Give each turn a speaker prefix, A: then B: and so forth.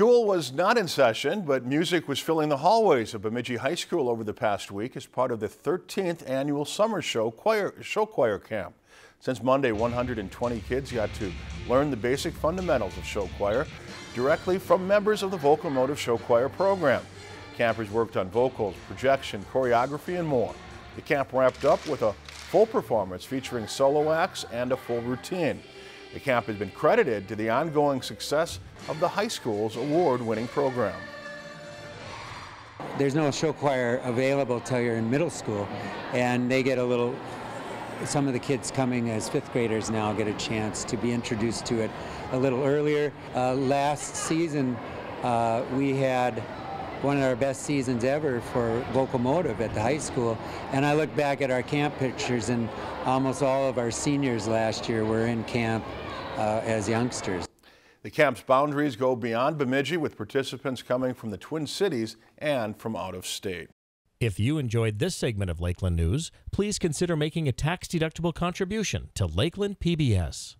A: School was not in session, but music was filling the hallways of Bemidji High School over the past week as part of the 13th annual summer show choir, show choir camp. Since Monday, 120 kids got to learn the basic fundamentals of show choir directly from members of the Vocal Motive Show Choir program. Campers worked on vocals, projection, choreography, and more. The camp wrapped up with a full performance featuring solo acts and a full routine. The camp has been credited to the ongoing success of the high school's award-winning program.
B: There's no show choir available till you're in middle school, and they get a little, some of the kids coming as fifth graders now get a chance to be introduced to it a little earlier. Uh, last season, uh, we had one of our best seasons ever for Vocal Motive at the high school. And I look back at our camp pictures, and almost all of our seniors last year were in camp uh, as youngsters.
A: The camp's boundaries go beyond Bemidji with participants coming from the Twin Cities and from out of state.
C: If you enjoyed this segment of Lakeland News, please consider making a tax-deductible contribution to Lakeland PBS.